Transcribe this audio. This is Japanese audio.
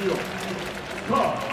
ジオ